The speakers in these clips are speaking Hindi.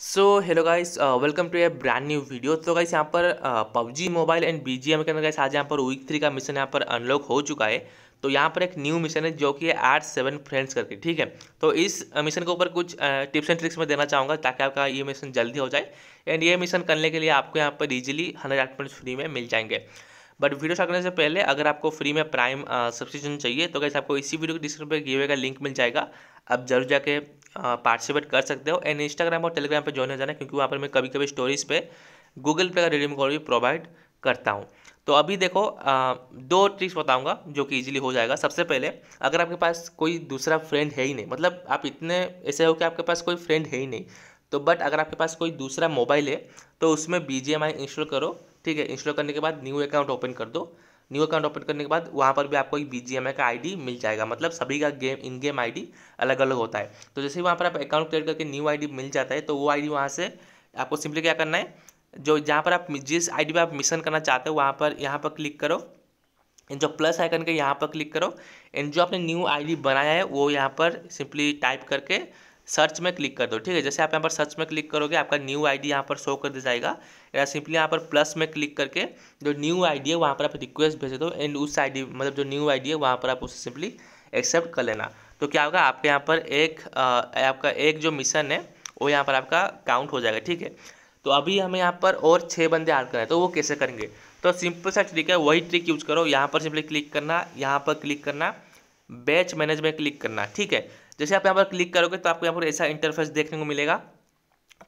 So hello guys welcome to a brand new video तो गाइस यहाँ पर PUBG mobile and B G M के अंदर गाइस आज यहाँ पर वीक थ्री का मिशन यहाँ पर अनलॉक हो चुका है। तो यहाँ पर एक न्यू मिशन है जो कि है आठ सेवन फ्रेंड्स करके, ठीक है? तो इस मिशन के ऊपर कुछ टिप्स एंड ट्रिक्स मैं देना चाहूँगा ताकि आपका ये मिशन जल्दी हो जाए। एंड ये मिशन करने के लिए आपको यहाँ पर ईजिली हंड्रेड पॉइंट्स फ्री में मिल जाएँगे। बट वीडियो स्टार्ट करने से पहले, अगर आपको फ्री में प्राइम सब्सक्रिप्शन चाहिए तो कैसे आपको इसी वीडियो के डिस्क्रिप्शन पर गिवे का लिंक मिल जाएगा। आप ज़रूर जाके पार्टिसिपेट कर सकते हो। एंड इंस्टाग्राम और टेलीग्राम पे ज्वाइन हो जाना क्योंकि वहाँ पर मैं कभी कभी स्टोरीज पे गूगल पे का रिडीम कोड भी प्रोवाइड करता हूँ। तो अभी देखो आ, दो ट्रिक्स बताऊँगा जो कि इजीली हो जाएगा। सबसे पहले अगर आपके पास कोई दूसरा फ्रेंड है ही नहीं मतलब आप इतने ऐसे हो कि आपके पास कोई फ्रेंड है ही नहीं तो बट अगर आपके पास कोई दूसरा मोबाइल है तो उसमें बीजीएमआई इंस्टॉल करो ठीक है? इंस्टॉल करने के बाद न्यू अकाउंट ओपन कर दो। न्यू अकाउंट ओपन करने के बाद वहाँ पर भी आपको एक बी का आईडी मिल जाएगा। मतलब सभी का गेम इन गेम आईडी अलग अलग होता है। तो जैसे वहाँ पर आप अकाउंट क्रिएट करके न्यू आईडी मिल जाता है तो वो आईडी वहाँ से आपको सिंपली क्या करना है? जो जहाँ पर आप जिस आईडी पे आप मिशन करना चाहते हो, वहाँ पर, यहाँ पर क्लिक करो। एंड जो प्लस आइकन के यहाँ पर क्लिक करो। एंड जो आपने न्यू आईडी बनाया है, वो यहाँ पर सिंपली टाइप करके सर्च में क्लिक कर दो ठीक है? जैसे आप यहाँ पर सर्च में क्लिक करोगे आपका न्यू आईडी यहाँ पर शो कर दिया जाएगा। या सिंपली यहाँ पर प्लस में क्लिक करके जो न्यू आईडी है वहाँ पर आप रिक्वेस्ट भेज दो एंड उस आईडी मतलब जो न्यू आईडी है वहाँ पर आप उसे सिंपली एक्सेप्ट कर लेना। तो क्या होगा आपके यहाँ पर एक आ, आपका एक जो मिशन है वो यहाँ पर आपका काउंट हो जाएगा ठीक है? तो अभी हमें यहाँ पर और छः बंदे ऐड करना है तो वो कैसे करेंगे? तो सिंपल सा ट्रिक है वही ट्रिक यूज़ करो। यहाँ पर सिंपली क्लिक करना यहाँ पर क्लिक करना बैच मैनेज में क्लिक करना, ठीक है? जैसे आप यहाँ पर क्लिक करोगे तो आपको यहाँ पर ऐसा इंटरफेस देखने को मिलेगा।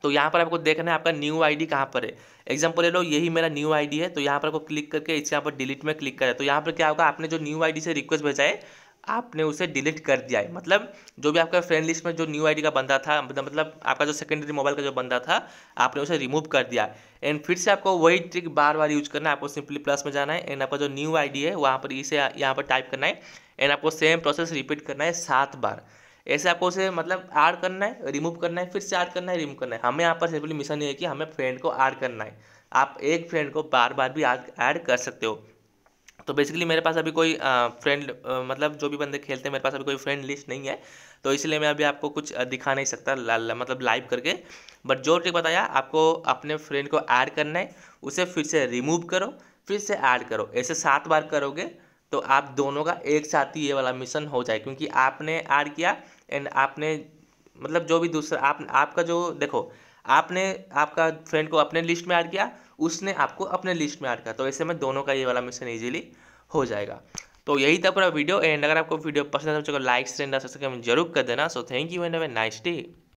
तो यहाँ पर आपको देखना है आपका न्यू आईडी कहाँ पर है। एग्ज़ाम्पल ले लो, यही मेरा न्यू आईडी है तो यहाँ पर आपको क्लिक करके इसे यहाँ पर डिलीट में क्लिक करें। तो यहाँ पर क्या होगा, आपने जो न्यू आईडी से रिक्वेस्ट भेजा है आपने उसे डिलीट कर दिया है। मतलब जो भी आपका फ्रेंड लिस्ट में जो न्यू आईडी का बंदा था मतलब, मतलब आपका जो सेकेंडरी मोबाइल का जो बंदा था आपने उसे रिमूव कर दिया एंड फिर से आपको वही ट्रिक बार बार यूज़ करना है। आपको सिंपली प्लस में जाना है। एंड आपका जो न्यू आईडी है वहाँ पर इसे यहाँ पर टाइप करना है। एंड आपको सेम प्रोसेस रिपीट करना है सात बार। ऐसे आपको उसे मतलब ऐड करना है रिमूव करना है फिर से ऐड करना है रिमूव करना है। हमें यहाँ पर सिंपली मिशन ये है कि हमें फ्रेंड को ऐड करना है। आप एक फ्रेंड को बार बार भी ऐड कर सकते हो। तो बेसिकली मेरे पास अभी कोई फ्रेंड मतलब जो भी बंदे खेलते हैं मेरे पास अभी कोई फ्रेंड लिस्ट नहीं है। तो इसलिए मैं अभी आपको कुछ दिखा नहीं सकता ला, ला, मतलब लाइव करके। बट जो ट्रिक बताया आपको अपने फ्रेंड को ऐड करना है उसे फिर से रिमूव करो फिर से ऐड करो। ऐसे सात बार करोगे तो आप दोनों का एक साथ ही ये वाला मिशन हो जाए क्योंकि आपने ऐड किया एंड आपने मतलब जो भी दूसरा आप आपका जो देखो आपने, आपका फ्रेंड को अपने लिस्ट में ऐड किया, उसने आपको अपने लिस्ट में ऐड किया। तो ऐसे में दोनों का ये वाला मिशन ईजिली हो जाएगा। तो यही था पूरा वीडियो एंड अगर आपको वीडियो पसंद है तो लाइक से ज़रूर कर देना। So thank you and a nice day